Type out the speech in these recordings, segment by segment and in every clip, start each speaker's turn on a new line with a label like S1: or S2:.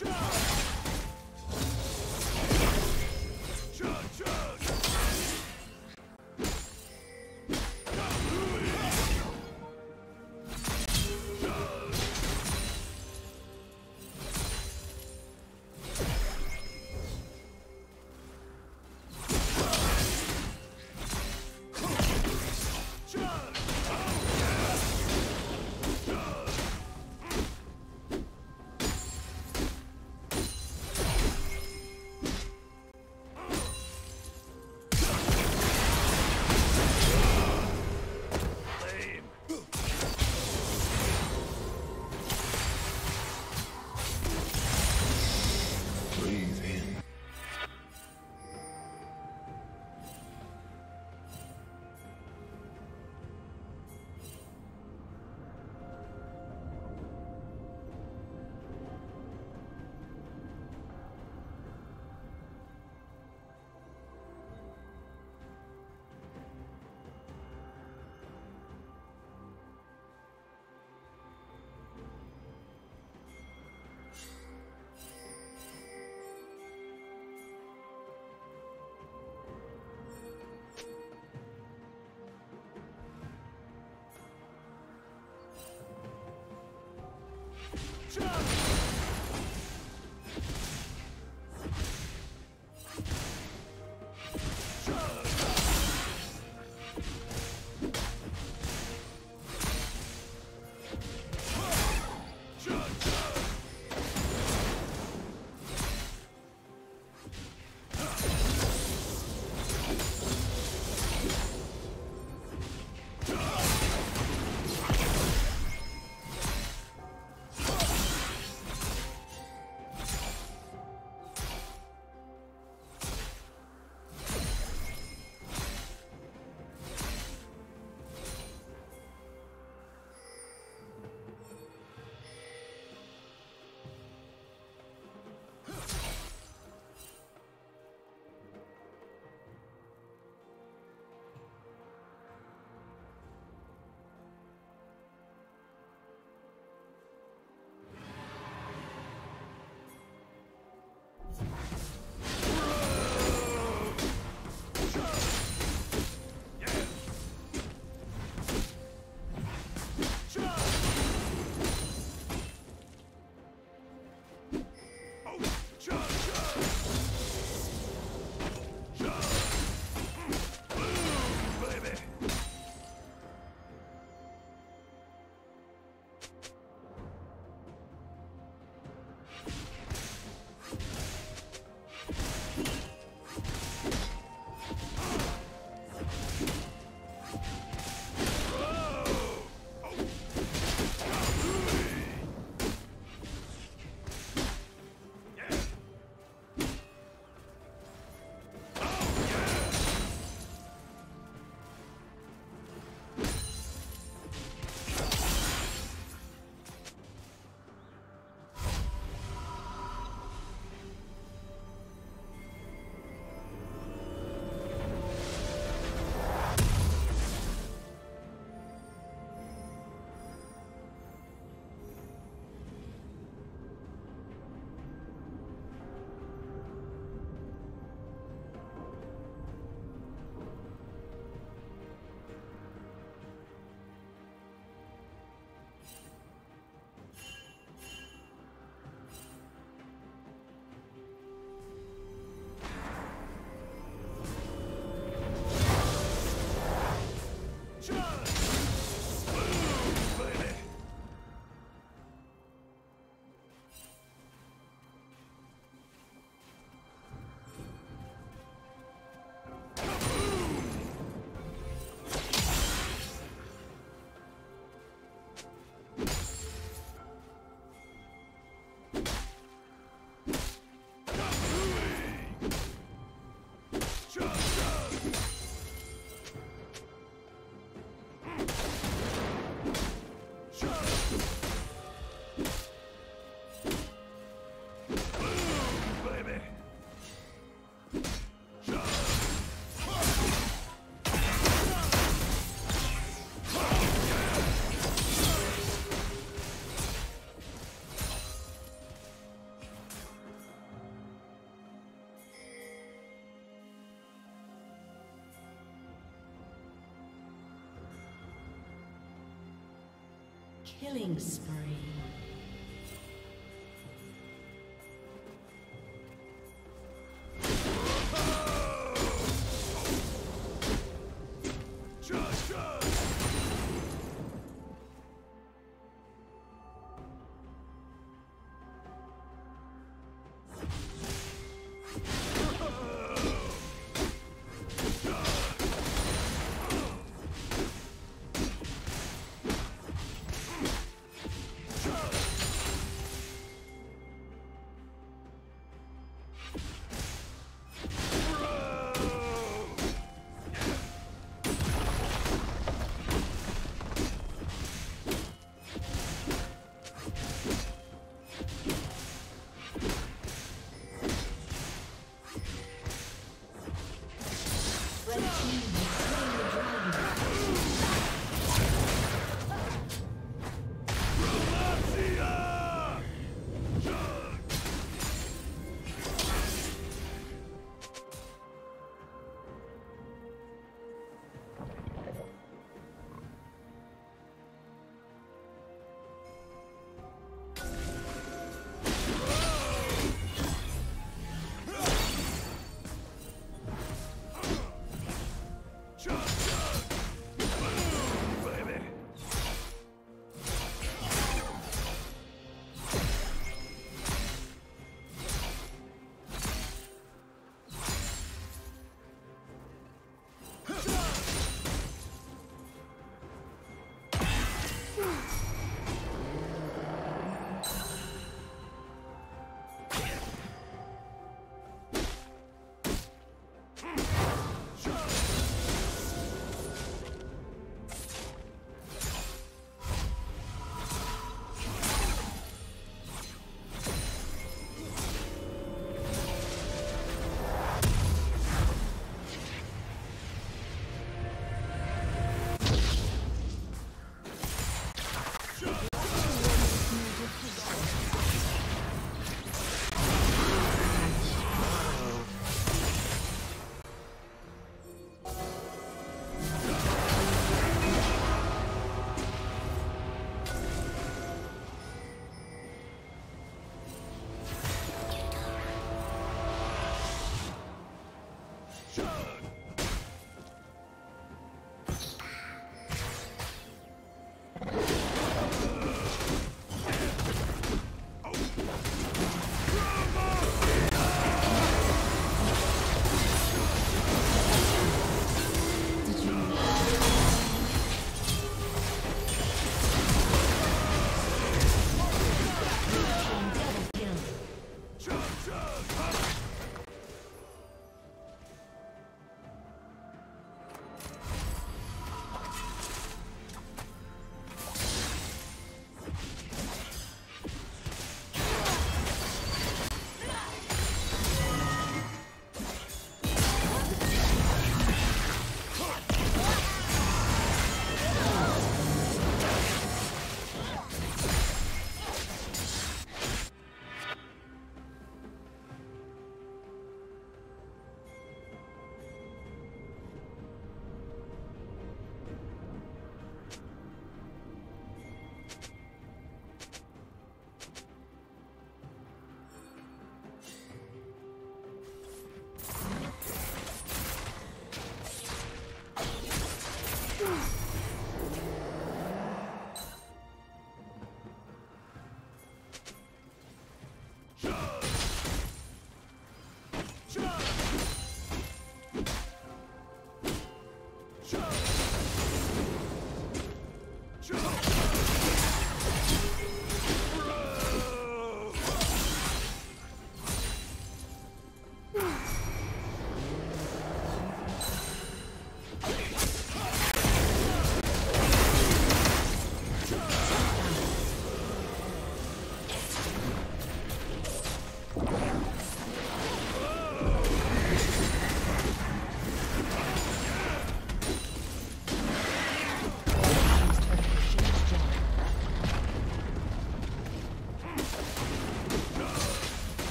S1: Charge!
S2: Killing spree.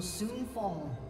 S2: Soon fall.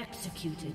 S2: Executed.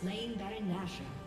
S3: Slain Baron Nashor.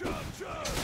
S2: Chop, chop!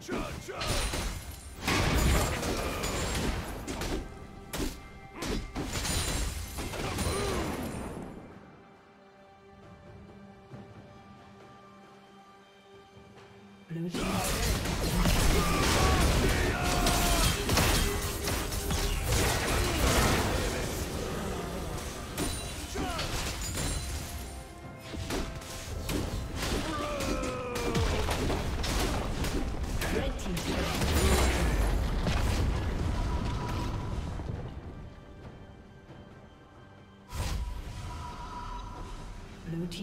S2: Chop!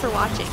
S2: For watching.